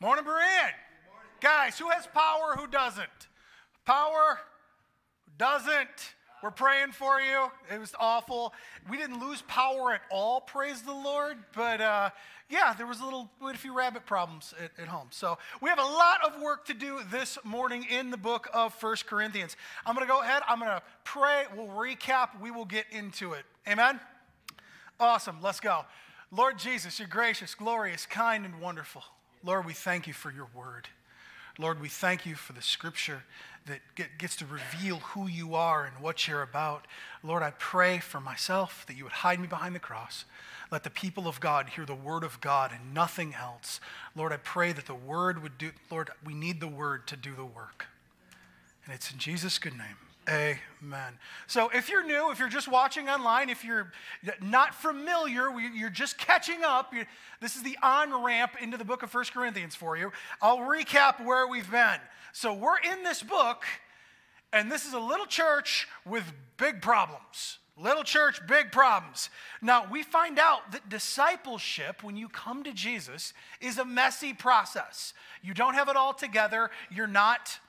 Morning, Berean. Guys, who has power, who doesn't? Power, doesn't? We're praying for you. It was awful. We didn't lose power at all, praise the Lord. But uh, yeah, there was a little, we had a few rabbit problems at, at, home. So we have a lot of work to do this morning in the book of First Corinthians. I'm going to go ahead, I'm going to pray, we'll recap, we will get into it. Amen? Awesome, let's go. Lord Jesus, you're gracious, glorious, kind, and wonderful. Lord, we thank you for your word. Lord, we thank you for the scripture that gets to reveal who you are and what you're about. Lord, I pray for myself that you would hide me behind the cross. Let the people of God hear the word of God and nothing else. Lord, I pray that the word would do, Lord, we need the word to do the work. And it's in Jesus' good name. Amen. So, if you're new, if you're just watching online, if you're not familiar, you're just catching up, this is the on ramp into the book of First Corinthians for you. I'll recap where we've been. So, we're in this book, and this is a little church with big problems. Little church, big problems. Now, we find out that discipleship, when you come to Jesus, is a messy process. You don't have it all together. You're not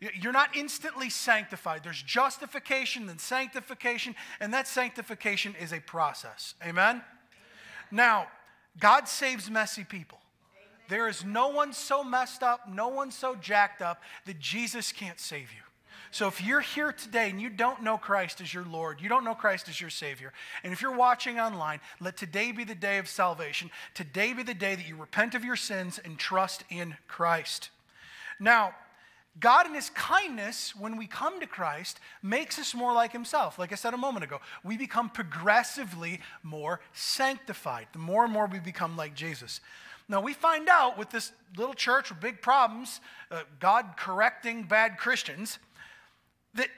you're not instantly sanctified. There's justification and sanctification, and that sanctification is a process. Amen? Now, God saves messy people. There is no one so messed up, no one so jacked up that Jesus can't save you. So if you're here today and you don't know Christ as your Lord, you don't know Christ as your Savior, and if you're watching online, let today be the day of salvation. Today be the day that you repent of your sins and trust in Christ. Now, God, in His kindness, when we come to Christ, makes us more like Himself. Like I said a moment ago, we become progressively more sanctified. The more and more we become like Jesus. Now, we find out with this little church with big problems, uh, God correcting bad Christians, that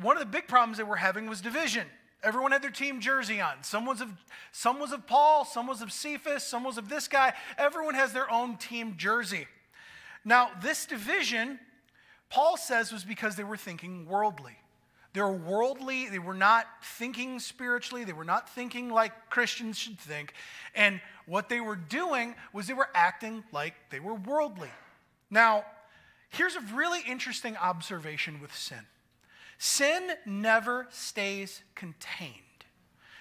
one of the big problems that we're having was division. Everyone had their team jersey on. Some was of, some was of Paul, some was of Cephas, some was of this guy. Everyone has their own team jersey. Now, this division Paul says was because they were thinking worldly. They were worldly, they were not thinking spiritually, they were not thinking like Christians should think. And what they were doing was they were acting like they were worldly. Now, here's a really interesting observation with sin sin never stays contained.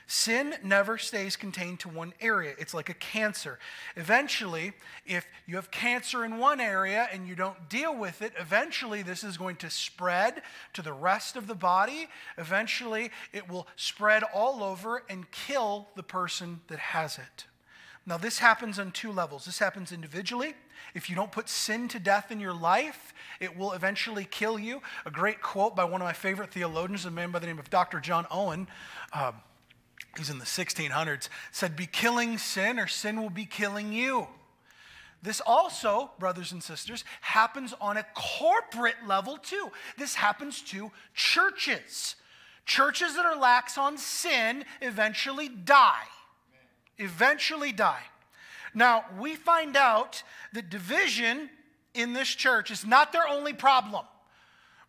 Sin never stays contained to one area. It's like a cancer. Eventually, if you have cancer in one area and you don't deal with it, eventually this is going to spread to the rest of the body. Eventually, it will spread all over and kill the person that has it. Now, this happens on two levels. This happens individually. If you don't put sin to death in your life, it will eventually kill you. A great quote by one of my favorite theologians, a man by the name of Dr. John Owen. Um, he's in the 1600s, said, Be killing sin, or sin will be killing you. This also, brothers and sisters, happens on a corporate level too. This happens to churches. Churches that are lax on sin eventually die. Eventually die. Now, we find out that division in this church is not their only problem.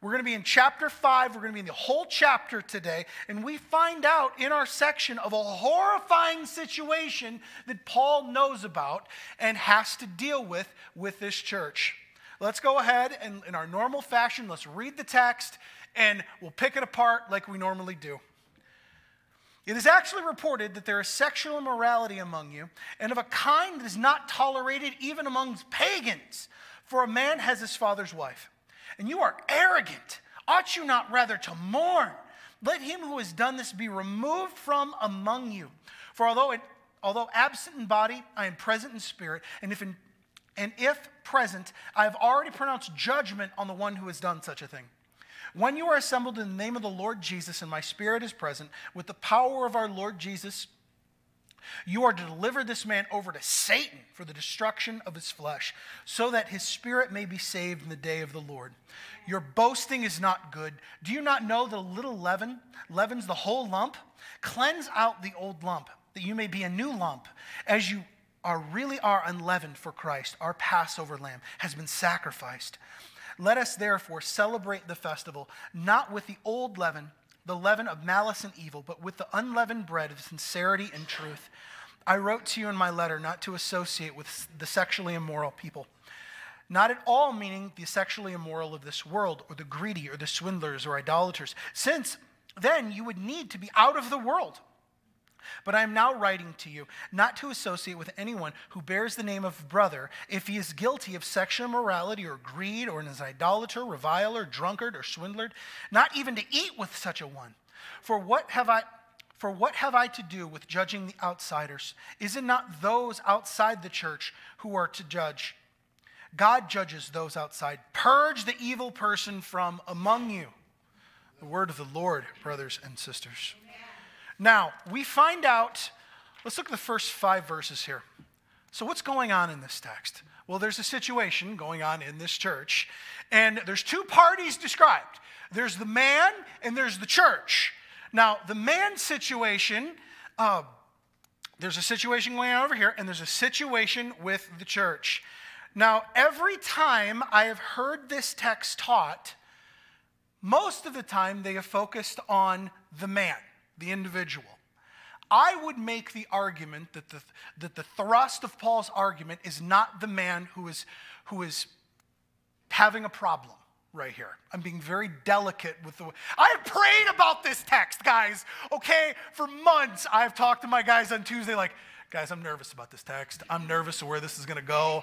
We're going to be in chapter 5. We're going to be in the whole chapter today. And we find out in our section of a horrifying situation that Paul knows about and has to deal with with this church. Let's go ahead and, in our normal fashion, let's read the text and we'll pick it apart like we normally do. It is actually reported that there is sexual immorality among you, and of a kind that is not tolerated even among pagans, for a man has his father's wife and you are arrogant. Ought you not rather to mourn? Let him who has done this be removed from among you. For although, it, although absent in body, I am present in spirit, and if, in, and if present, I have already pronounced judgment on the one who has done such a thing. When you are assembled in the name of the Lord Jesus, and my spirit is present, with the power of our Lord Jesus, you are to deliver this man over to Satan for the destruction of his flesh, so that his spirit may be saved in the day of the Lord. Your boasting is not good. Do you not know that a little leaven leavens the whole lump? Cleanse out the old lump, that you may be a new lump, as you are really are unleavened for Christ. Our Passover lamb has been sacrificed. Let us therefore celebrate the festival, not with the old leaven the leaven of malice and evil, but with the unleavened bread of sincerity and truth. I wrote to you in my letter not to associate with the sexually immoral people. Not at all meaning the sexually immoral of this world, or the greedy, or the swindlers, or idolaters, since then you would need to be out of the world. But I am now writing to you not to associate with anyone who bears the name of brother if he is guilty of sexual immorality or greed or is an idolater, reviler, drunkard, or swindler, not even to eat with such a one. For what have I for what have I to do with judging the outsiders? Is it not those outside the church who are to judge? God judges those outside. Purge the evil person from among you. The word of the Lord, brothers and sisters. Now, we find out, let's look at the first five verses here. So, what's going on in this text? Well, there's a situation going on in this church, and there's two parties described there's the man and there's the church. Now, the man situation, uh, there's a situation going on over here, and there's a situation with the church. Now, every time I have heard this text taught, most of the time they have focused on the man, the individual. I would make the argument that the, that the thrust of Paul's argument is not the man who is, who is having a problem right here. I'm being very delicate with the. I have prayed about this text, guys. Okay, for months I've talked to my guys on Tuesday, like, guys, I'm nervous about this text. I'm nervous of where this is going to go,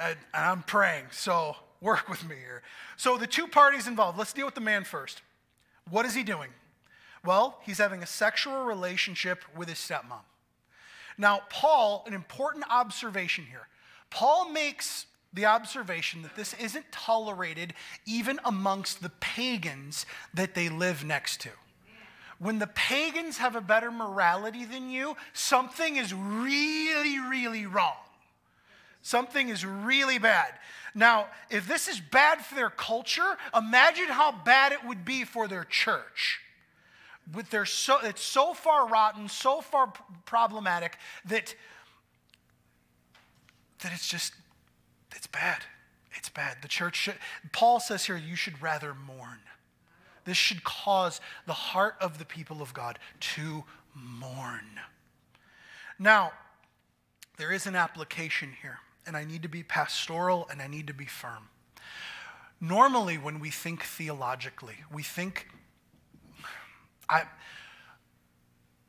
and I'm praying. So work with me here. So the two parties involved. Let's deal with the man first. What is he doing? Well, he's having a sexual relationship with his stepmom. Now, Paul, an important observation here. Paul makes the observation that this isn't tolerated even amongst the pagans that they live next to. When the pagans have a better morality than you, something is really, really wrong. Something is really bad. Now, if this is bad for their culture, imagine how bad it would be for their church. But they're so, it's so far rotten, so far problematic that, that it's just it's bad. It's bad. The church should, Paul says here, you should rather mourn. This should cause the heart of the people of God to mourn. Now, there is an application here, and I need to be pastoral and I need to be firm. Normally, when we think theologically, we think, I,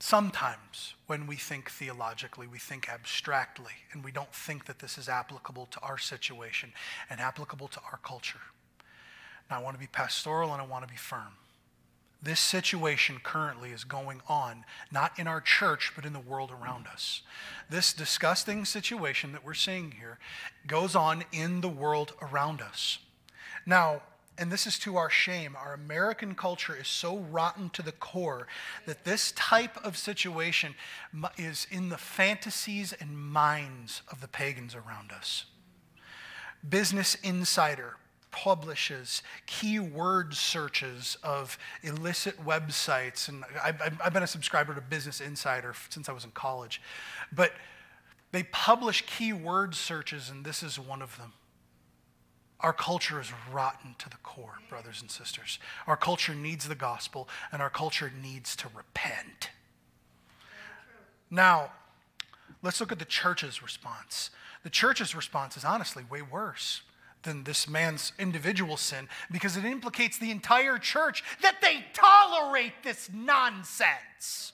Sometimes, when we think theologically, we think abstractly, and we don't think that this is applicable to our situation and applicable to our culture. Now, I want to be pastoral and I want to be firm. This situation currently is going on, not in our church, but in the world around us. This disgusting situation that we're seeing here goes on in the world around us. Now, and this is to our shame, our American culture is so rotten to the core that this type of situation is in the fantasies and minds of the pagans around us. Business Insider publishes keyword searches of illicit websites. And I've, I've been a subscriber to Business Insider since I was in college. But they publish keyword searches, and this is one of them. Our culture is rotten to the core, brothers and sisters. Our culture needs the gospel, and our culture needs to repent. Now, let's look at the church's response. The church's response is honestly way worse than this man's individual sin because it implicates the entire church that they tolerate this nonsense.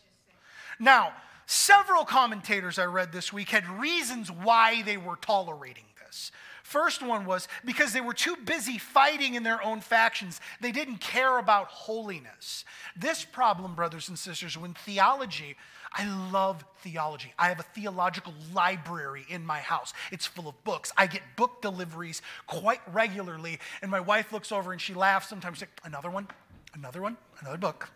Now, several commentators I read this week had reasons why they were tolerating this. First one was because they were too busy fighting in their own factions. They didn't care about holiness. This problem, brothers and sisters, when theology, I love theology. I have a theological library in my house. It's full of books. I get book deliveries quite regularly, and my wife looks over and she laughs sometimes. Like, another one, another one, another book.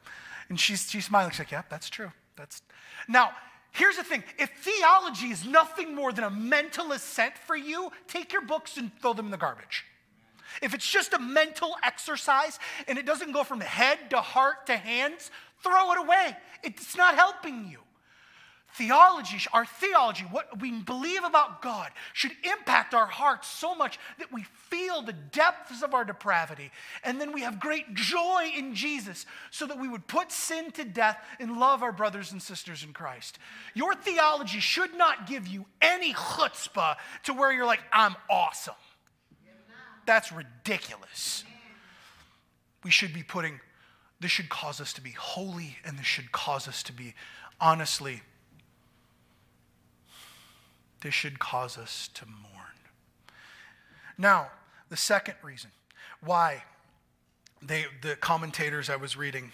And she's, she's smiling. She's like, yeah, that's true. That's now Here's the thing if theology is nothing more than a mental assent for you, take your books and throw them in the garbage. If it's just a mental exercise and it doesn't go from head to heart to hands, throw it away. It's not helping you. Theology, our theology, what we believe about God, should impact our hearts so much that we feel the depths of our depravity. And then we have great joy in Jesus so that we would put sin to death and love our brothers and sisters in Christ. Your theology should not give you any chutzpah to where you're like, I'm awesome. That's ridiculous. We should be putting, this should cause us to be holy and this should cause us to be honestly this should cause us to mourn. Now, the second reason why they, the commentators I was reading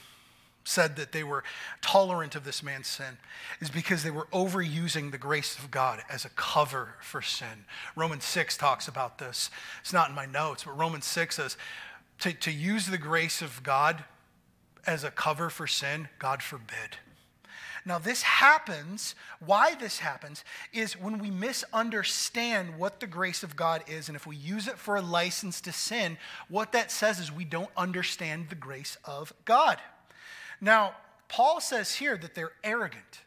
said that they were tolerant of this man's sin is because they were overusing the grace of God as a cover for sin. Romans 6 talks about this. It's not in my notes, but Romans 6 says to, to use the grace of God as a cover for sin, God forbid. Now, this happens, why this happens, is when we misunderstand what the grace of God is, and if we use it for a license to sin, what that says is we don't understand the grace of God. Now, Paul says here that they're arrogant.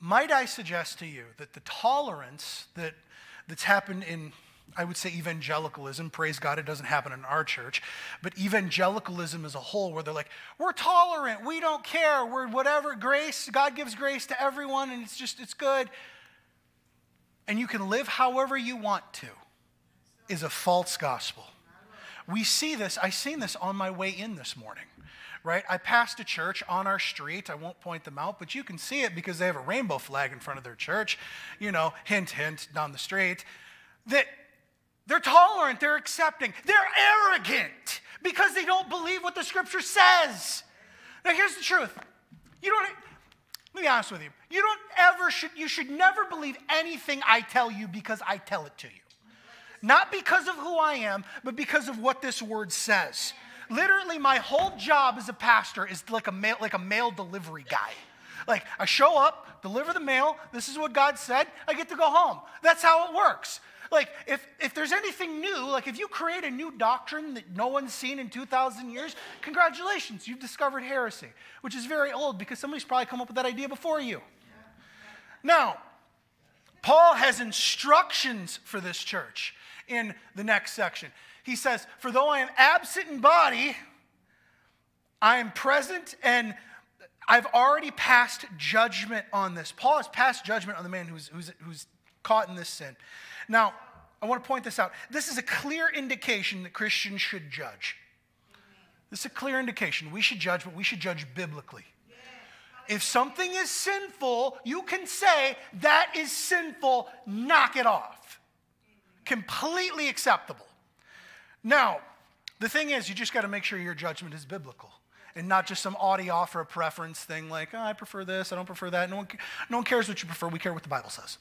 Might I suggest to you that the tolerance that, that's happened in I would say evangelicalism. Praise God, it doesn't happen in our church. But evangelicalism as a whole, where they're like, we're tolerant, we don't care, we're whatever grace, God gives grace to everyone, and it's just, it's good. And you can live however you want to, is a false gospel. We see this, I seen this on my way in this morning right? I passed a church on our street. I won't point them out, but you can see it because they have a rainbow flag in front of their church, you know, hint, hint, down the street. That they're tolerant, they're accepting, they're arrogant because they don't believe what the scripture says. Now, here's the truth. You don't, let me be honest with you. You don't ever should, you should never believe anything I tell you because I tell it to you. Not because of who I am, but because of what this word says. Literally, my whole job as a pastor is like a mail, like a mail delivery guy. Like, I show up, deliver the mail, this is what God said, I get to go home. That's how it works. Like, if, if there's anything new, like if you create a new doctrine that no one's seen in 2,000 years, congratulations, you've discovered heresy, which is very old because somebody's probably come up with that idea before you. Now, Paul has instructions for this church in the next section. He says, For though I am absent in body, I am present and I've already passed judgment on this. Paul has passed judgment on the man who's, who's, who's caught in this sin. Now, I want to point this out. This is a clear indication that Christians should judge. This is a clear indication. We should judge, but we should judge biblically. If something is sinful, you can say, that is sinful, knock it off. Completely acceptable. Now, the thing is, you just got to make sure your judgment is biblical and not just some audio or a preference thing like, oh, I prefer this, I don't prefer that. No one, no one cares what you prefer. We care what the Bible says.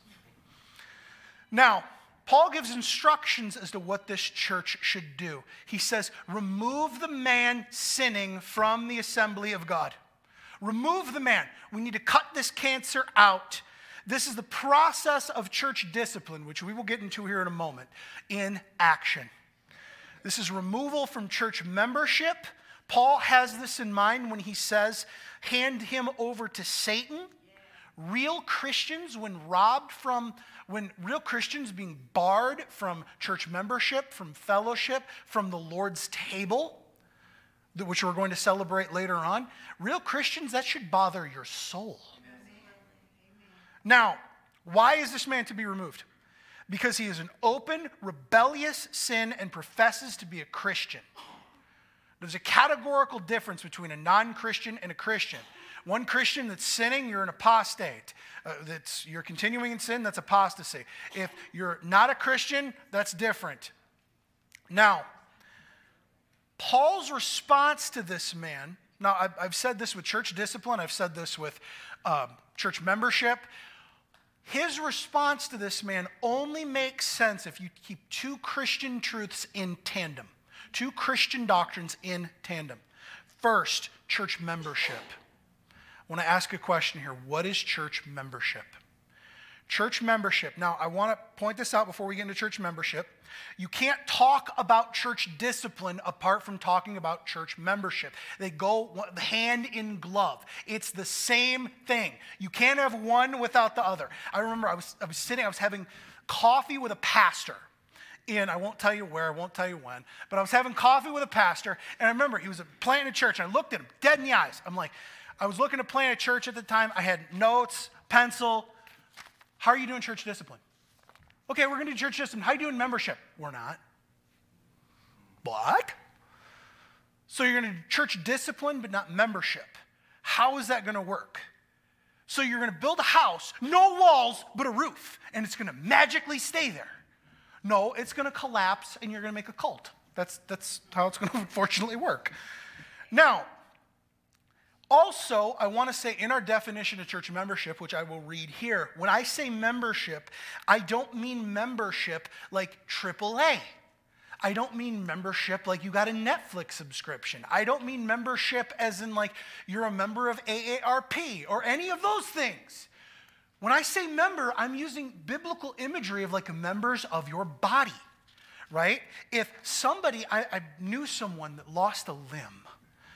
Now, Paul gives instructions as to what this church should do. He says, remove the man sinning from the assembly of God. Remove the man. We need to cut this cancer out. This is the process of church discipline, which we will get into here in a moment, in action. This is removal from church membership. Paul has this in mind when he says, hand him over to Satan. Real Christians, when robbed from when real Christians being barred from church membership, from fellowship, from the Lord's table, which we're going to celebrate later on, real Christians, that should bother your soul. Now, why is this man to be removed? Because he is an open, rebellious sin and professes to be a Christian. There's a categorical difference between a non Christian and a Christian. One Christian that's sinning, you're an apostate. Uh, that's, you're continuing in sin, that's apostasy. If you're not a Christian, that's different. Now, Paul's response to this man, now I've, I've said this with church discipline, I've said this with um, church membership. His response to this man only makes sense if you keep two Christian truths in tandem, two Christian doctrines in tandem. First, church membership. I want to ask a question here. What is church membership? Church membership. Now, I want to point this out before we get into church membership. You can't talk about church discipline apart from talking about church membership. They go hand in glove. It's the same thing. You can't have one without the other. I remember I was, I was sitting, I was having coffee with a pastor in, I won't tell you where, I won't tell you when, but I was having coffee with a pastor, and I remember he was planting a church, and I looked at him dead in the eyes. I'm like, I was looking to plant a church at the time. I had notes, pencil. How are you doing church discipline? Okay, we're going to do church discipline. How are you doing membership? We're not. What? So you're going to church discipline, but not membership. How is that going to work? So you're going to build a house, no walls, but a roof, and it's going to magically stay there. No, it's going to collapse and you're going to make a cult. That's, that's how it's going to unfortunately work. Now, also, I want to say in our definition of church membership, which I will read here, when I say membership, I don't mean membership like AAA. I don't mean membership like you got a Netflix subscription. I don't mean membership as in like you're a member of AARP or any of those things. When I say member, I'm using biblical imagery of like members of your body, right? If somebody, I, I knew someone that lost a limb.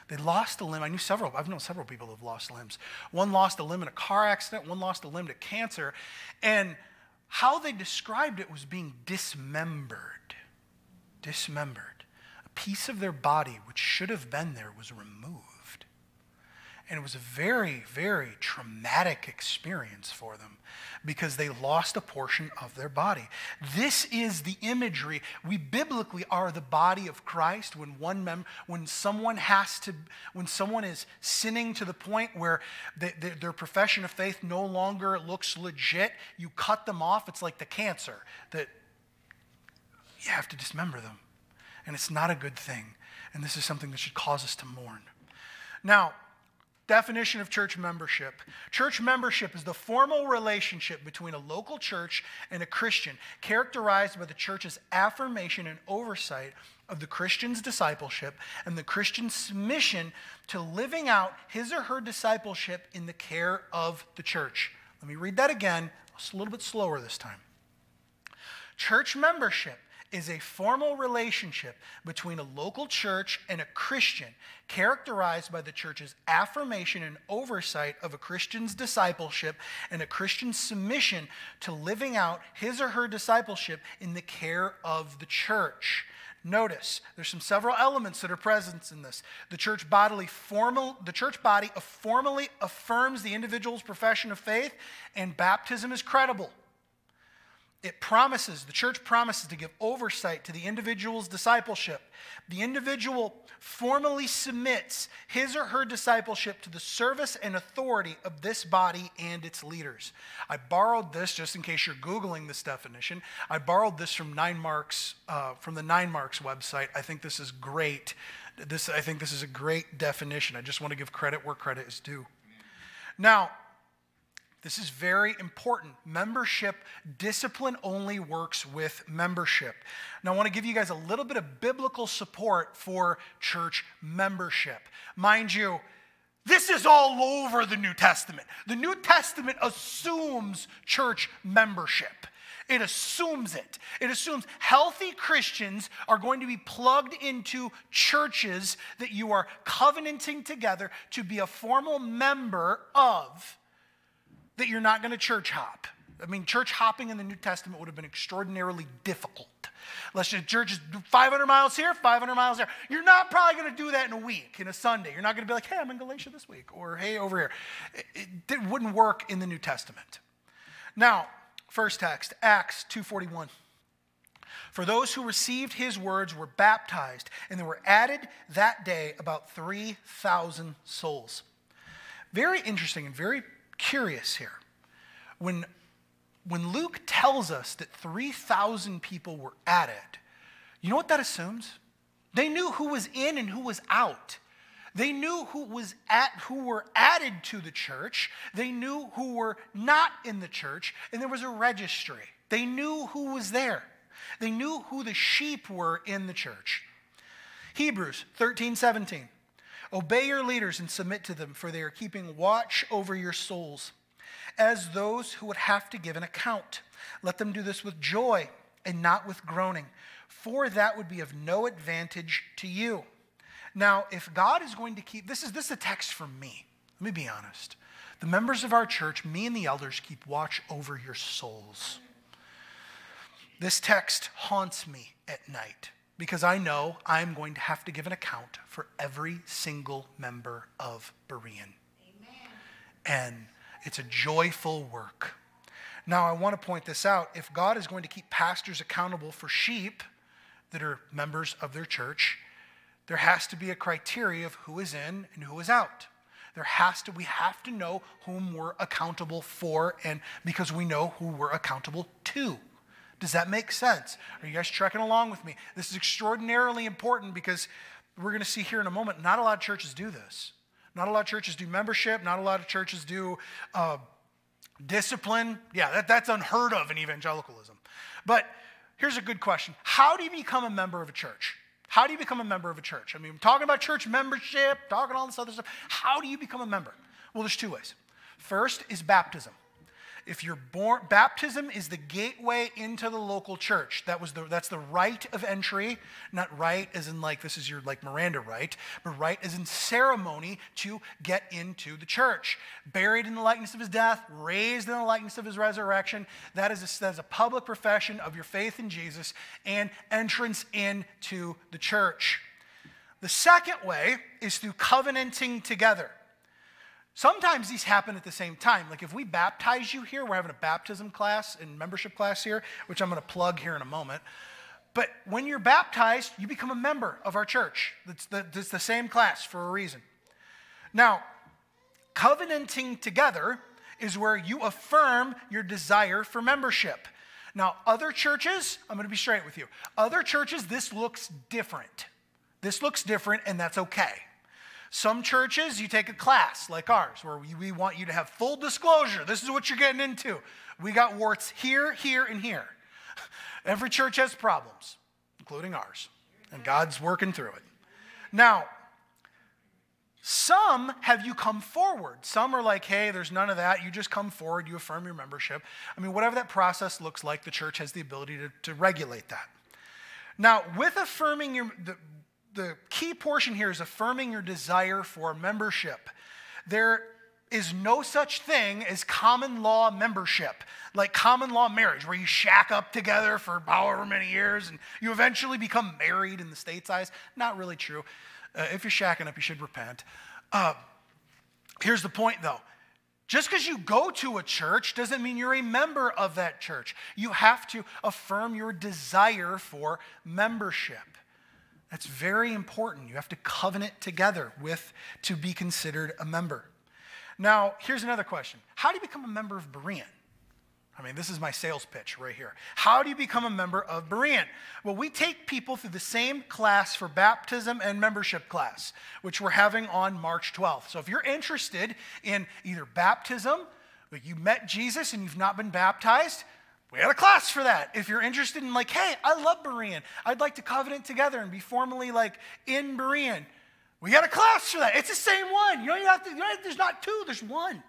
They lost a limb. I knew several, I've known several people who have lost limbs. One lost a limb in a car accident, one lost a limb to cancer. And how they described it was being dismembered. Dismembered. A piece of their body which should have been there was removed. And it was a very, very traumatic experience for them because they lost a portion of their body. This is the imagery. We biblically are the body of Christ when one mem- when someone has to when someone is sinning to the point where they, they, their profession of faith no longer looks legit, you cut them off. It's like the cancer that you have to dismember them. And it's not a good thing. And this is something that should cause us to mourn. Now, Definition of church membership Church membership is the formal relationship between a local church and a Christian, characterized by the church's affirmation and oversight of the Christian's discipleship and the Christian's submission to living out his or her discipleship in the care of the church. Let me read that again, a little bit slower this time. Church membership is a formal relationship between a local church and a Christian, characterized by the church's affirmation and oversight of a Christian's discipleship and a Christian's submission to living out his or her discipleship in the care of the church. Notice there's some several elements that are present in this. The church bodily formal the church body formally affirms the individual's profession of faith and baptism is credible it promises, the church promises to give oversight to the individual's discipleship. The individual formally submits his or her discipleship to the service and authority of this body and its leaders. I borrowed this just in case you're Googling this definition. I borrowed this from Nine Marks, uh, from the Nine Marks website. I think this is great. This, I think this is a great definition. I just want to give credit where credit is due. Now, this is very important. Membership discipline only works with membership. Now, I want to give you guys a little bit of biblical support for church membership. Mind you, this is all over the New Testament. The New Testament assumes church membership. It assumes it. It assumes healthy Christians are going to be plugged into churches that you are covenanting together to be a formal member of that you're not going to church hop. I mean, church hopping in the New Testament would have been extraordinarily difficult. Let's just church is 500 miles here, 500 miles there. You're not probably going to do that in a week, in a Sunday. You're not going to be like, hey, I'm in Galatia this week, or hey, over here. It, it wouldn't work in the New Testament. Now, first text, Acts 2:41. For those who received his words were baptized, and there were added that day about 3,000 souls. Very interesting and very curious here. When, when Luke tells us that 3,000 people were added, you know what that assumes? They knew who was in and who was out. They knew who was at who were added to the church. They knew who were not in the church, and there was a registry. They knew who was there. They knew who the sheep were in the church. Hebrews 13, 17. Obey your leaders and submit to them, for they are keeping watch over your souls as those who would have to give an account. Let them do this with joy and not with groaning, for that would be of no advantage to you. Now, if God is going to keep this is this is a text for me. Let me be honest. The members of our church, me and the elders, keep watch over your souls. This text haunts me at night because I know I'm going to have to give an account for every single member of Berean. Amen. And it's a joyful work. Now, I want to point this out. If God is going to keep pastors accountable for sheep that are members of their church, there has to be a criteria of who is in and who is out. There has to, we have to know whom we're accountable for, and because we know who we're accountable to. Does that make sense? Are you guys trekking along with me? This is extraordinarily important because we're going to see here in a moment, not a lot of churches do this. Not a lot of churches do membership, not a lot of churches do uh, discipline. Yeah, that, that's unheard of in evangelicalism. But here's a good question How do you become a member of a church? How do you become a member of a church? I mean, talking about church membership, talking all this other stuff. How do you become a member? Well, there's two ways. First is baptism if you're born, baptism is the gateway into the local church. That was the, that's the rite of entry, not right as in like this is your like Miranda right, but rite as in ceremony to get into the church. Buried in the likeness of his death, raised in the likeness of his resurrection. That is a, that is a public profession of your faith in Jesus and entrance into the church. The second way is through covenanting together. Sometimes these happen at the same time. Like if we baptize you here, we're having a baptism class and membership class here, which I'm going to plug here in a moment. But when you're baptized, you become a member of our church. It's the, it's the same class for a reason. Now, covenanting together is where you affirm your desire for membership. Now, other churches, I'm going to be straight with you. Other churches, this looks different. This looks different, and that's okay. Some churches, you take a class like ours, where we, we want you to have full disclosure. This is what you're getting into. We got warts here, here, and here. Every church has problems, including ours, and God's working through it. Now, some have you come forward. Some are like, hey, there's none of that. You just come forward, you affirm your membership. I mean, whatever that process looks like, the church has the ability to, to regulate that. Now, with affirming your, the, the key portion here is affirming your desire for membership. There is no such thing as common law membership, like common law marriage, where you shack up together for however many years and you eventually become married in the state's eyes. Not really true. Uh, if you're shacking up, you should repent. Uh, here's the point, though. Just because you go to a church doesn't mean you're a member of that church. You have to affirm your desire for membership. That's very important. You have to covenant together with to be considered a member. Now, here's another question How do you become a member of Berean? I mean, this is my sales pitch right here. How do you become a member of Berean? Well, we take people through the same class for baptism and membership class, which we're having on March 12th. So if you're interested in either baptism, you met Jesus and you've not been baptized, we had a class for that. If you're interested in, like, hey, I love Berean. I'd like to covenant together and be formally like in Berean. We got a class for that. It's the same one. You don't have to, don't have, there's not two, there's one.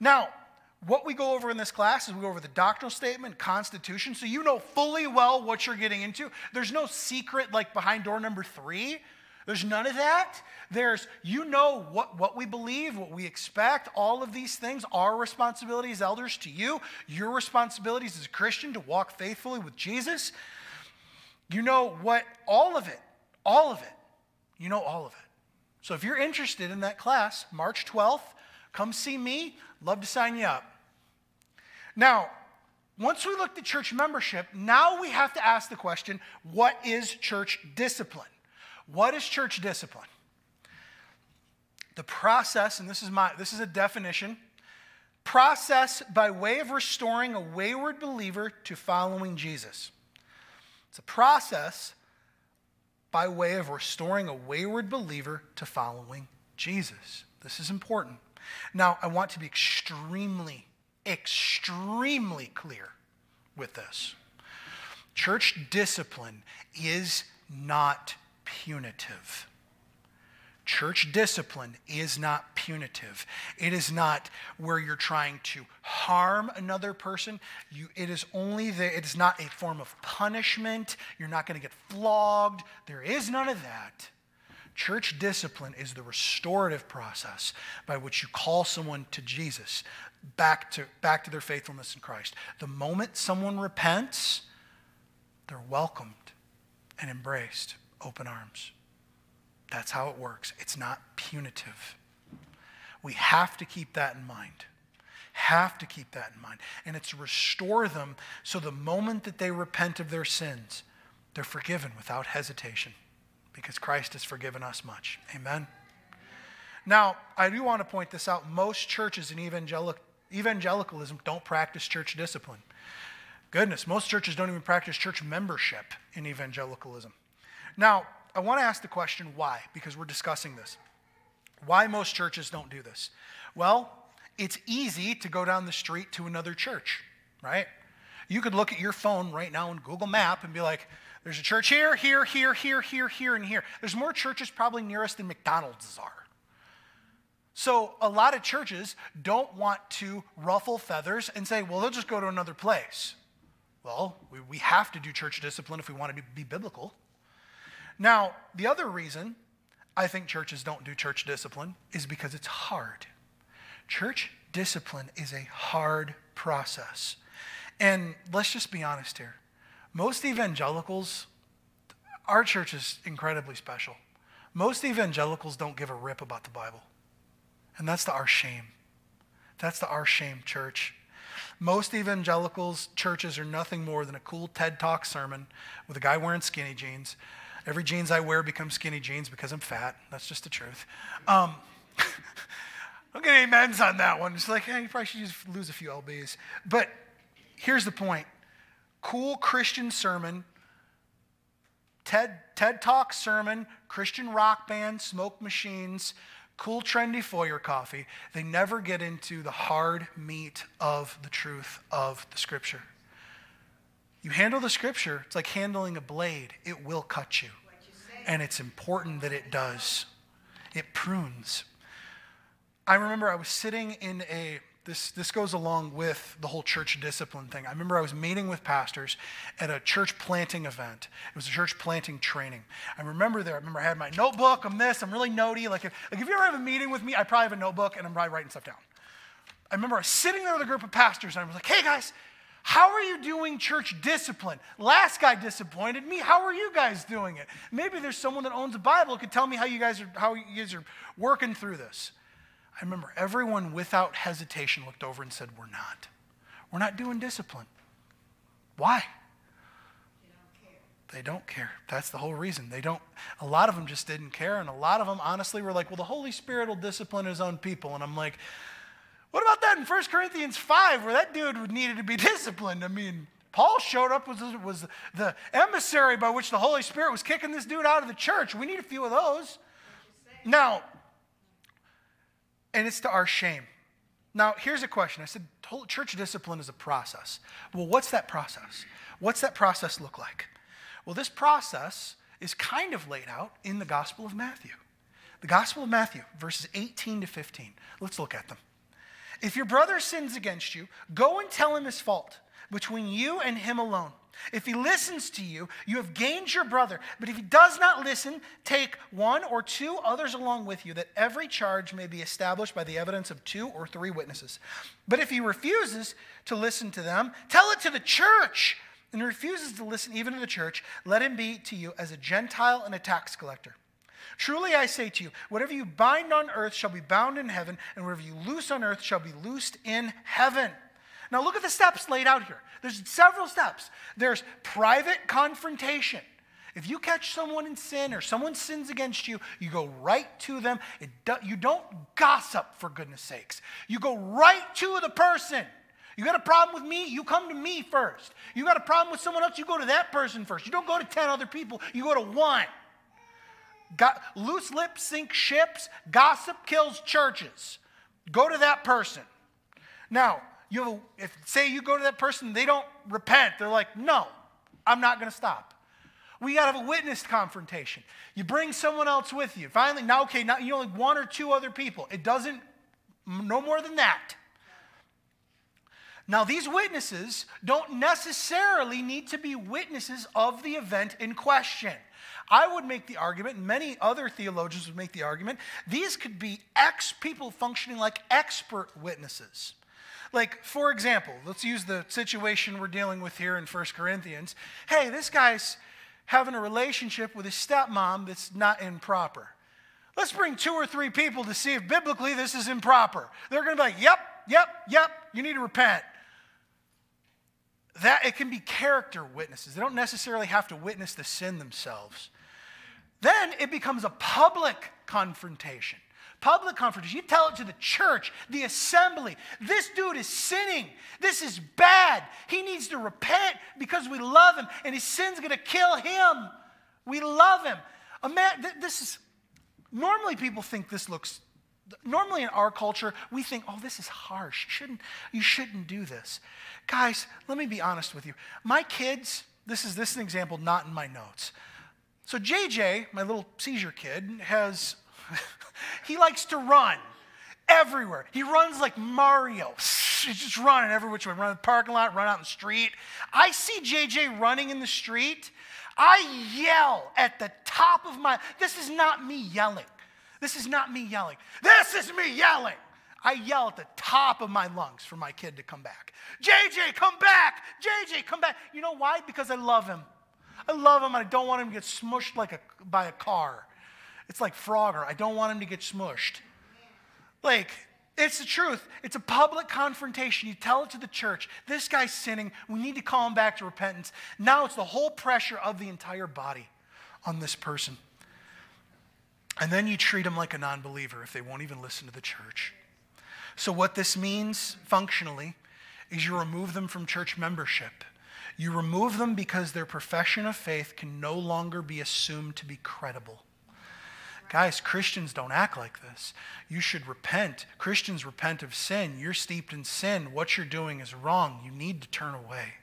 Now, what we go over in this class is we go over the doctrinal statement, constitution, so you know fully well what you're getting into. There's no secret like behind door number three. There's none of that. There's, you know what, what we believe, what we expect, all of these things, our responsibility as elders to you, your responsibilities as a Christian to walk faithfully with Jesus. You know what, all of it, all of it, you know all of it. So if you're interested in that class, March 12th, come see me. Love to sign you up. Now, once we looked at church membership, now we have to ask the question what is church discipline? What is church discipline? The process, and this is my this is a definition, process by way of restoring a wayward believer to following Jesus. It's a process by way of restoring a wayward believer to following Jesus. This is important. Now, I want to be extremely, extremely clear with this. Church discipline is not punitive. Church discipline is not punitive. It is not where you're trying to harm another person. You, it is only the, it is not a form of punishment. You're not going to get flogged. There is none of that. Church discipline is the restorative process by which you call someone to Jesus, back to, back to their faithfulness in Christ. The moment someone repents, they're welcomed and embraced, open arms. That's how it works. It's not punitive. We have to keep that in mind. Have to keep that in mind. And it's restore them so the moment that they repent of their sins, they're forgiven without hesitation because Christ has forgiven us much. Amen. Now, I do want to point this out. Most churches in evangelic, evangelicalism don't practice church discipline. Goodness, most churches don't even practice church membership in evangelicalism. Now, I want to ask the question why, because we're discussing this. Why most churches don't do this? Well, it's easy to go down the street to another church, right? You could look at your phone right now in Google Map and be like, there's a church here, here, here, here, here, here, and here. There's more churches probably near us than McDonald's are. So a lot of churches don't want to ruffle feathers and say, well, they'll just go to another place. Well, we, we have to do church discipline if we want to be, be biblical. Now, the other reason I think churches don't do church discipline is because it's hard. Church discipline is a hard process. And let's just be honest here. Most evangelicals, our church is incredibly special. Most evangelicals don't give a rip about the Bible. And that's the our shame. That's the our shame church. Most evangelicals churches are nothing more than a cool TED Talk sermon with a guy wearing skinny jeans Every jeans I wear become skinny jeans because I'm fat. That's just the truth. Um, I'll get amens on that one. It's like, hey, you probably should just lose a few lbs. But here's the point cool Christian sermon, TED, TED Talk sermon, Christian rock band, smoke machines, cool, trendy foyer coffee. They never get into the hard meat of the truth of the scripture. You handle the scripture, it's like handling a blade, it will cut you. And it's important that it does. It prunes. I remember I was sitting in a this, this goes along with the whole church discipline thing. I remember I was meeting with pastors at a church planting event. It was a church planting training. I remember there, I remember I had my notebook, I'm this, I'm really notey. Like if, like if you ever have a meeting with me, I probably have a notebook and I'm probably writing stuff down. I remember I was sitting there with a group of pastors and I was like, hey guys, how are you doing church discipline? Last guy disappointed me. How are you guys doing it? Maybe there's someone that owns a Bible who could tell me how you guys are how you guys are working through this. I remember everyone without hesitation looked over and said, We're not. We're not doing discipline. Why? They don't care. That's the whole reason. They don't, a lot of them just didn't care. And a lot of them honestly were like, well, the Holy Spirit will discipline his own people. And I'm like, what about that in 1 Corinthians 5 where that dude needed to be disciplined? I mean, Paul showed up was, was the emissary by which the Holy Spirit was kicking this dude out of the church. We need a few of those. Now, and it's to our shame. Now, here's a question. I said, church discipline is a process. Well, what's that process? What's that process look like? Well, this process is kind of laid out in the Gospel of Matthew. The Gospel of Matthew, verses 18 to 15. Let's look at them. If your brother sins against you, go and tell him his fault between you and him alone. If he listens to you, you have gained your brother. But if he does not listen, take one or two others along with you, that every charge may be established by the evidence of two or three witnesses. But if he refuses to listen to them, tell it to the church. And refuses to listen even to the church, let him be to you as a Gentile and a tax collector. Truly I say to you, whatever you bind on earth shall be bound in heaven, and whatever you loose on earth shall be loosed in heaven. Now look at the steps laid out here. There's several steps. There's private confrontation. If you catch someone in sin or someone sins against you, you go right to them. Do, you don't gossip, for goodness sakes. You go right to the person. You got a problem with me? You come to me first. You got a problem with someone else? You go to that person first. You don't go to 10 other people, you go to one. Got, loose lips sink ships. Gossip kills churches. Go to that person. Now, you if say you go to that person, they don't repent. They're like, no, I'm not going to stop. We got to have a witness confrontation. You bring someone else with you. Finally, now, okay, now you only one or two other people. It doesn't, no more than that. Now, these witnesses don't necessarily need to be witnesses of the event in question. I would make the argument, many other theologians would make the argument, these could be ex people functioning like expert witnesses. Like, for example, let's use the situation we're dealing with here in 1 Corinthians. Hey, this guy's having a relationship with his stepmom that's not improper. Let's bring two or three people to see if biblically this is improper. They're going to be like, yep, yep, yep, you need to repent. That it can be character witnesses. They don't necessarily have to witness the sin themselves. Then it becomes a public confrontation. Public confrontation. You tell it to the church, the assembly. This dude is sinning. This is bad. He needs to repent because we love him, and his sin's going to kill him. We love him. A man, this is normally people think this looks. Normally in our culture, we think, "Oh, this is harsh. You shouldn't. You shouldn't do this." Guys, let me be honest with you. My kids. This is this is an example not in my notes. So JJ, my little seizure kid, has he likes to run everywhere. He runs like Mario. He's just running every which way. Run in the parking lot, run out in the street. I see JJ running in the street. I yell at the top of my. This is not me yelling. This is not me yelling. This is me yelling. I yell at the top of my lungs for my kid to come back. JJ, come back. JJ, come back. You know why? Because I love him. I love him and I don't want him to get smushed like a, by a car. It's like Frogger. I don't want him to get smushed. Like, it's the truth. It's a public confrontation. You tell it to the church. This guy's sinning. We need to call him back to repentance. Now it's the whole pressure of the entire body on this person. And then you treat them like a non believer if they won't even listen to the church. So, what this means functionally is you remove them from church membership. You remove them because their profession of faith can no longer be assumed to be credible. Guys, Christians don't act like this. You should repent. Christians repent of sin. You're steeped in sin. What you're doing is wrong. You need to turn away.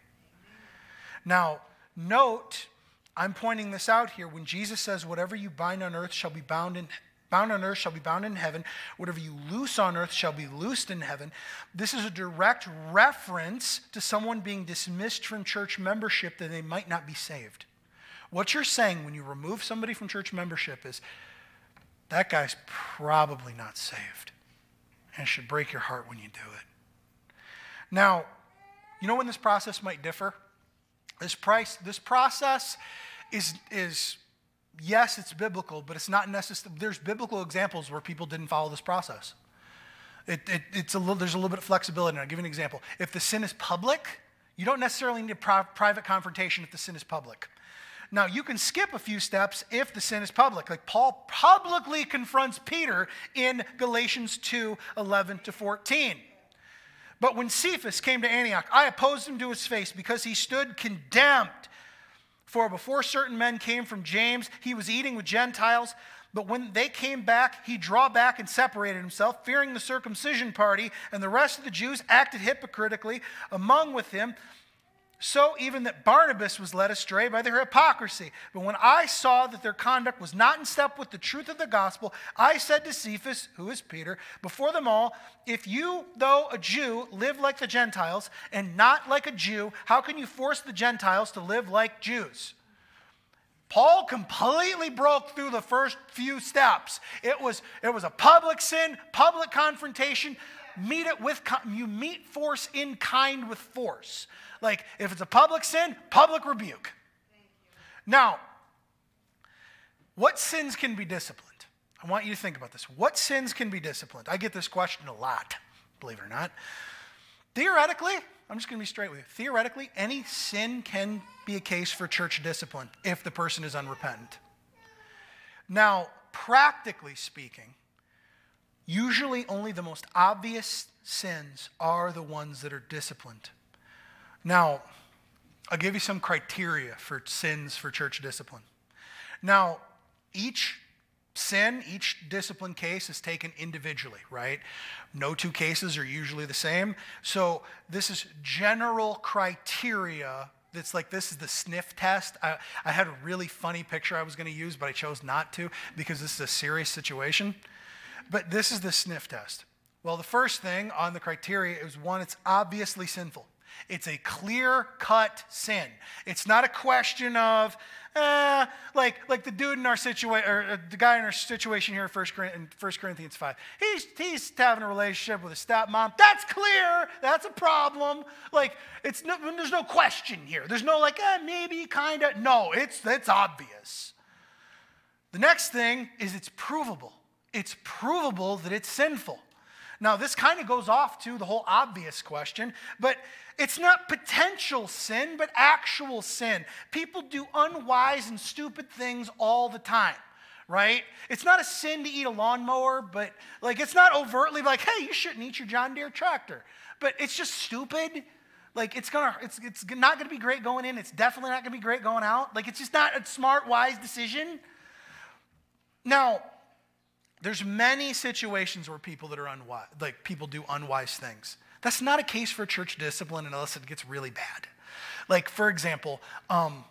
Now, note, I'm pointing this out here. When Jesus says, Whatever you bind on earth shall be bound in bound on earth shall be bound in heaven. Whatever you loose on earth shall be loosed in heaven. This is a direct reference to someone being dismissed from church membership that they might not be saved. What you're saying when you remove somebody from church membership is that guy's probably not saved. And it should break your heart when you do it. Now, you know when this process might differ? This price, this process is, is yes, it's biblical, but it's not necessary. There's biblical examples where people didn't follow this process. It, it, it's a little, there's a little bit of flexibility. I'll give you an example. If the sin is public, you don't necessarily need a pri- private confrontation if the sin is public. Now, you can skip a few steps if the sin is public. Like Paul publicly confronts Peter in Galatians 2 11 to 14. But when Cephas came to Antioch, I opposed him to his face because he stood condemned for before certain men came from James, he was eating with Gentiles. But when they came back, he drew back and separated himself, fearing the circumcision party, and the rest of the Jews acted hypocritically among with him. So even that Barnabas was led astray by their hypocrisy. But when I saw that their conduct was not in step with the truth of the gospel, I said to Cephas, who is Peter, before them all, If you, though a Jew, live like the Gentiles and not like a Jew, how can you force the Gentiles to live like Jews? Paul completely broke through the first few steps. It was, it was a public sin, public confrontation. Meet it with you meet force in kind with force. Like, if it's a public sin, public rebuke. Now, what sins can be disciplined? I want you to think about this. What sins can be disciplined? I get this question a lot, believe it or not. Theoretically, I'm just going to be straight with you. Theoretically, any sin can be a case for church discipline if the person is unrepentant. Now, practically speaking, usually only the most obvious sins are the ones that are disciplined. Now, I'll give you some criteria for sins for church discipline. Now, each sin, each discipline case is taken individually, right? No two cases are usually the same. So, this is general criteria It's like this is the sniff test. I, I had a really funny picture I was going to use, but I chose not to because this is a serious situation. But this is the sniff test. Well, the first thing on the criteria is one, it's obviously sinful. It's a clear cut sin. It's not a question of, eh, like, like the dude in our situation, or uh, the guy in our situation here in 1 Corinthians 5. He's, he's having a relationship with a stepmom. That's clear. That's a problem. Like, it's no, there's no question here. There's no, like, eh, maybe, kind of. No, it's, it's obvious. The next thing is it's provable. It's provable that it's sinful. Now, this kind of goes off to the whole obvious question, but it's not potential sin, but actual sin. People do unwise and stupid things all the time, right? It's not a sin to eat a lawnmower, but like it's not overtly like, hey, you shouldn't eat your John Deere tractor. But it's just stupid. Like it's gonna, it's, it's not gonna be great going in. It's definitely not gonna be great going out. Like it's just not a smart, wise decision. Now, there's many situations where people that are unwise, like people do unwise things. That's not a case for church discipline unless it gets really bad. Like, for example, um,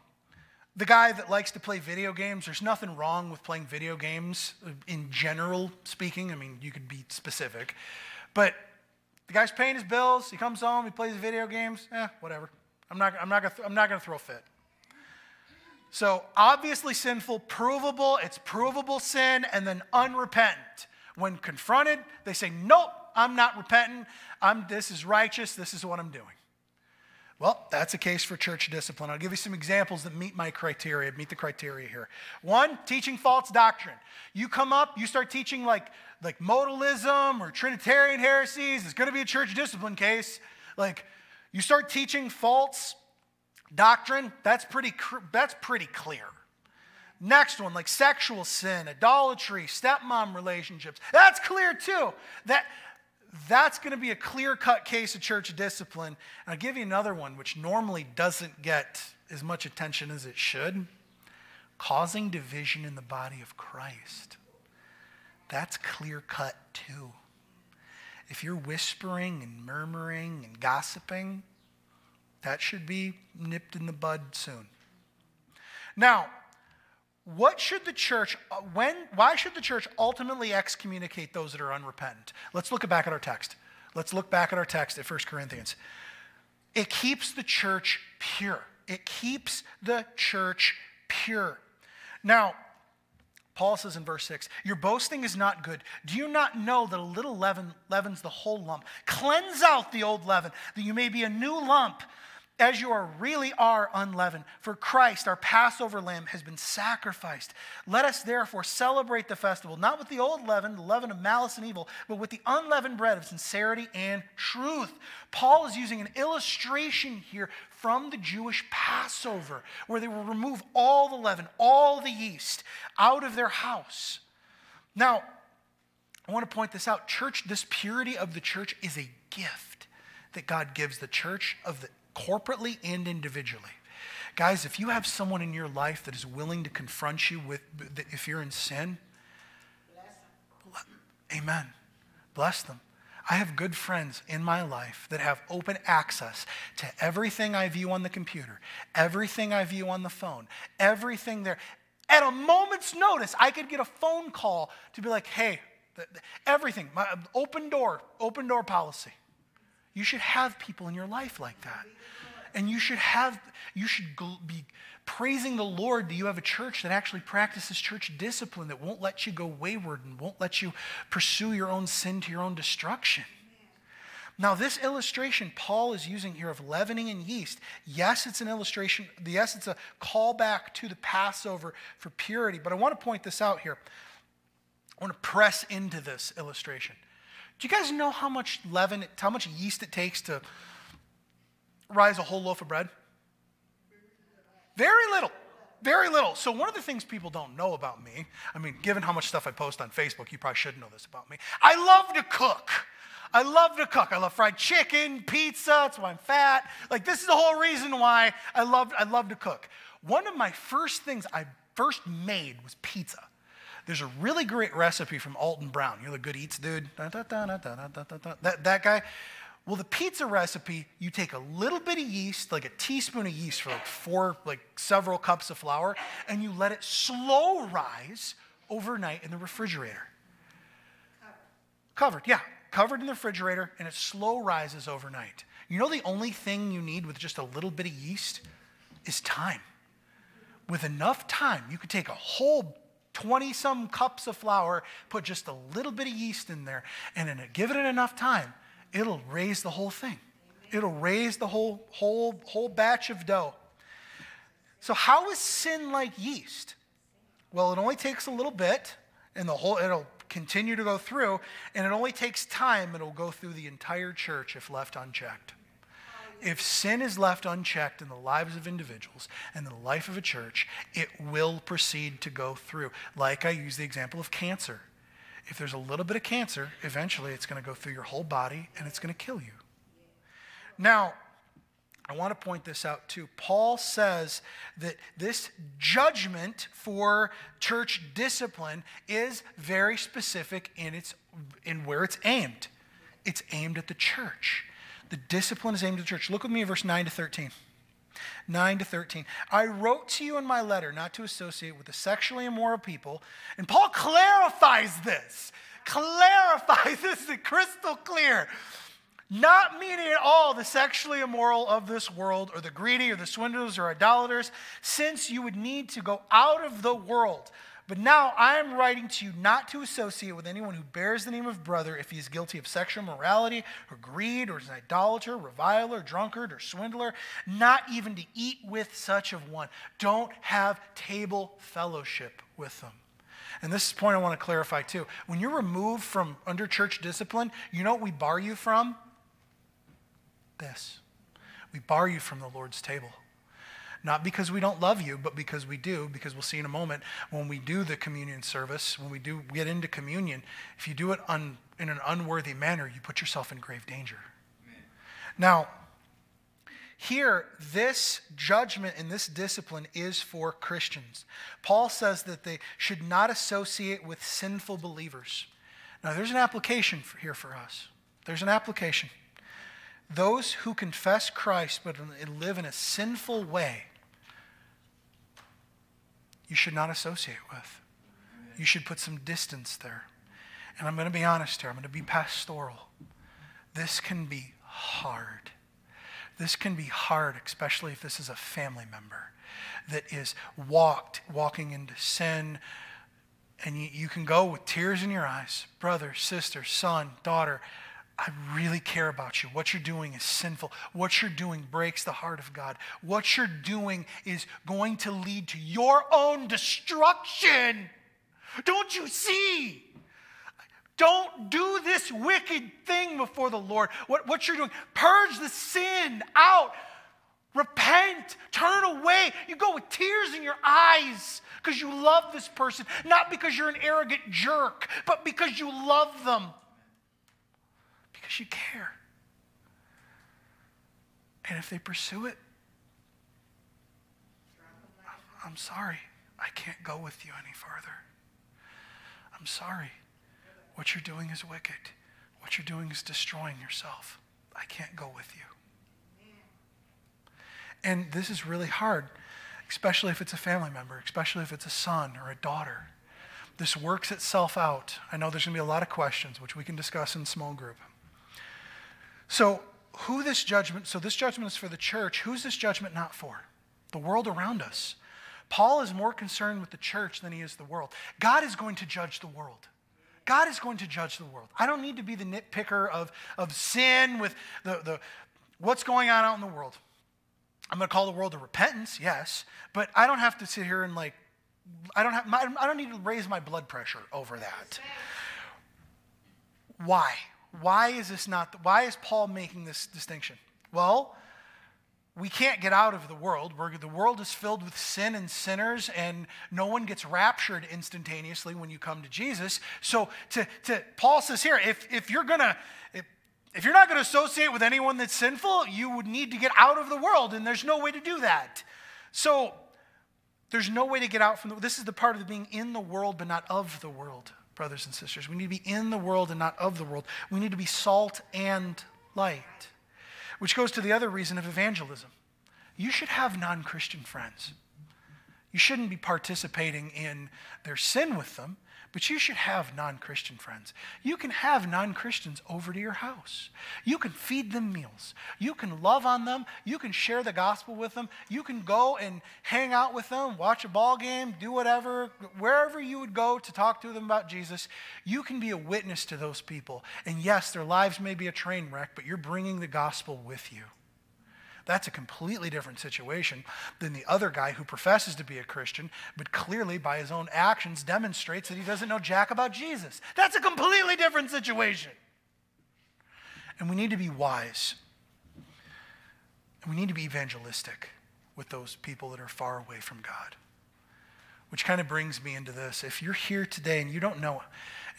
the guy that likes to play video games, there's nothing wrong with playing video games in general speaking. I mean, you could be specific. But the guy's paying his bills, he comes home, he plays video games, eh, whatever. I'm not, I'm not, gonna, I'm not gonna throw a fit. So, obviously sinful, provable, it's provable sin, and then unrepentant. When confronted, they say, Nope, I'm not repentant. I'm, this is righteous. This is what I'm doing. Well, that's a case for church discipline. I'll give you some examples that meet my criteria, meet the criteria here. One, teaching false doctrine. You come up, you start teaching like, like modalism or Trinitarian heresies, it's going to be a church discipline case. Like, you start teaching false doctrine, that's pretty, that's pretty clear. Next one, like sexual sin, idolatry, stepmom relationships. That's clear too. That, that's going to be a clear cut case of church discipline. And I'll give you another one, which normally doesn't get as much attention as it should causing division in the body of Christ. That's clear cut too. If you're whispering and murmuring and gossiping, that should be nipped in the bud soon. Now, what should the church uh, when why should the church ultimately excommunicate those that are unrepentant? Let's look back at our text. Let's look back at our text at 1 corinthians. It keeps the church pure. It keeps the church pure. Now paul says in verse 6 your boasting is not good. Do you not know that a little leaven leavens the whole lump? Cleanse out the old leaven that you may be a new lump as you are really are unleavened. For Christ, our Passover lamb, has been sacrificed. Let us therefore celebrate the festival, not with the old leaven, the leaven of malice and evil, but with the unleavened bread of sincerity and truth. Paul is using an illustration here from the Jewish Passover, where they will remove all the leaven, all the yeast out of their house. Now, I want to point this out. Church, this purity of the church is a gift that God gives the church of the corporately and individually. Guys, if you have someone in your life that is willing to confront you with, if you're in sin, amen. Bless them. I have good friends in my life that have open access to everything I view on the computer, everything I view on the phone, everything there. At a moment's notice, I could get a phone call to be like, hey, everything, my open door, open door policy. You should have people in your life like that. And you should have, you should be praising the Lord that you have a church that actually practices church discipline that won't let you go wayward and won't let you pursue your own sin to your own destruction. Now, this illustration Paul is using here of leavening and yeast, yes, it's an illustration. Yes, it's a callback to the Passover for purity. But I want to point this out here. I want to press into this illustration. Do you guys know how much leaven, how much yeast it takes to rise a whole loaf of bread? Very little. Very little. So, one of the things people don't know about me, I mean, given how much stuff I post on Facebook, you probably should know this about me. I love to cook. I love to cook. I love fried chicken, pizza. That's why I'm fat. Like, this is the whole reason why I love, I love to cook. One of my first things I first made was pizza. There's a really great recipe from Alton Brown. You're the good eats dude. That, that guy. Well, the pizza recipe, you take a little bit of yeast, like a teaspoon of yeast for like four, like several cups of flour, and you let it slow rise overnight in the refrigerator. Covered, yeah, covered in the refrigerator, and it slow rises overnight. You know, the only thing you need with just a little bit of yeast is time. With enough time, you could take a whole 20 some cups of flour, put just a little bit of yeast in there, and give it enough time, it'll raise the whole thing. It'll raise the whole, whole, whole batch of dough. So, how is sin like yeast? Well, it only takes a little bit, and the whole it'll continue to go through, and it only takes time, it'll go through the entire church if left unchecked. If sin is left unchecked in the lives of individuals and the life of a church, it will proceed to go through. Like I use the example of cancer. If there's a little bit of cancer, eventually it's going to go through your whole body and it's going to kill you. Now, I want to point this out too. Paul says that this judgment for church discipline is very specific in its in where it's aimed. It's aimed at the church. The discipline is aimed at the church. Look with me verse 9 to 13. 9 to 13. I wrote to you in my letter not to associate with the sexually immoral people. And Paul clarifies this. Clarifies this is crystal clear. Not meaning at all the sexually immoral of this world, or the greedy, or the swindlers, or idolaters, since you would need to go out of the world. But now I am writing to you not to associate with anyone who bears the name of brother if he is guilty of sexual morality or greed or is an idolater, reviler, drunkard, or swindler, not even to eat with such of one. Don't have table fellowship with them. And this is point I want to clarify too. When you're removed from under church discipline, you know what we bar you from? This. We bar you from the Lord's table. Not because we don't love you, but because we do, because we'll see in a moment when we do the communion service, when we do get into communion, if you do it un, in an unworthy manner, you put yourself in grave danger. Amen. Now, here, this judgment and this discipline is for Christians. Paul says that they should not associate with sinful believers. Now, there's an application for, here for us. There's an application. Those who confess Christ but live in a sinful way you should not associate with. You should put some distance there. And I'm going to be honest here, I'm going to be pastoral. This can be hard. This can be hard, especially if this is a family member that is walked, walking into sin. And you, you can go with tears in your eyes, brother, sister, son, daughter. I really care about you. What you're doing is sinful. What you're doing breaks the heart of God. What you're doing is going to lead to your own destruction. Don't you see? Don't do this wicked thing before the Lord. What, what you're doing, purge the sin out. Repent, turn away. You go with tears in your eyes because you love this person, not because you're an arrogant jerk, but because you love them because you care. And if they pursue it, I'm sorry. I can't go with you any farther. I'm sorry. What you're doing is wicked. What you're doing is destroying yourself. I can't go with you. And this is really hard, especially if it's a family member, especially if it's a son or a daughter. This works itself out. I know there's going to be a lot of questions, which we can discuss in small group. So, who this judgment, so this judgment is for the church. Who's this judgment not for? The world around us. Paul is more concerned with the church than he is the world. God is going to judge the world. God is going to judge the world. I don't need to be the nitpicker of, of sin with the, the what's going on out in the world. I'm going to call the world to repentance, yes, but I don't have to sit here and like, I don't have, my, I don't need to raise my blood pressure over that. Why? Why is this not, why is Paul making this distinction? Well, we can't get out of the world. We're, the world is filled with sin and sinners, and no one gets raptured instantaneously when you come to Jesus. So, to, to Paul says here, if, if you're gonna, if, if you're not going to associate with anyone that's sinful, you would need to get out of the world, and there's no way to do that. So, there's no way to get out from the. This is the part of the being in the world, but not of the world brothers and sisters. We need to be in the world and not of the world. We need to be salt and light. Which goes to the other reason of evangelism. You should have non Christian friends. You shouldn't be participating in their sin with them, but you should have non Christian friends. You can have non Christians over to your house. You can feed them meals. You can love on them. You can share the gospel with them. You can go and hang out with them, watch a ball game, do whatever, wherever you would go to talk to them about Jesus. You can be a witness to those people. And yes, their lives may be a train wreck, but you're bringing the gospel with you. That's a completely different situation than the other guy who professes to be a Christian, but clearly by his own actions demonstrates that he doesn't know jack about Jesus. That's a completely different situation. And we need to be wise. And we need to be evangelistic with those people that are far away from God. Which kind of brings me into this. If you're here today and you don't know,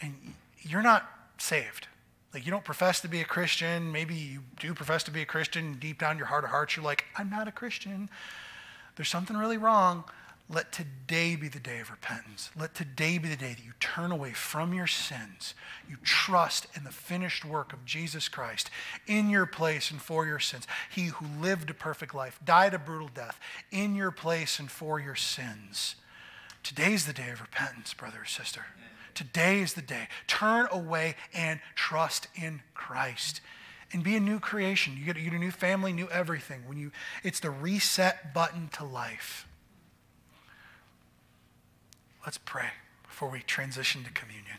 and you're not saved, like you don't profess to be a Christian. Maybe you do profess to be a Christian. Deep down your heart of hearts, you're like, I'm not a Christian. There's something really wrong. Let today be the day of repentance. Let today be the day that you turn away from your sins. You trust in the finished work of Jesus Christ in your place and for your sins. He who lived a perfect life, died a brutal death in your place and for your sins. Today's the day of repentance, brother or sister. Today is the day. Turn away and trust in Christ and be a new creation. You get, you get a new family, new everything. When you, it's the reset button to life. Let's pray before we transition to communion.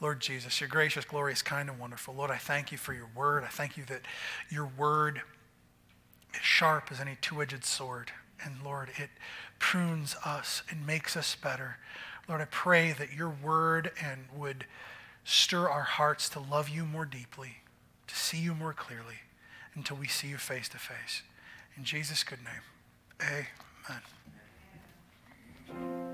Lord Jesus, you're gracious, glorious, kind, and wonderful. Lord, I thank you for your word. I thank you that your word is sharp as any two edged sword. And Lord, it prunes us and makes us better. Lord, I pray that your word and would stir our hearts to love you more deeply, to see you more clearly, until we see you face to face. In Jesus' good name, amen.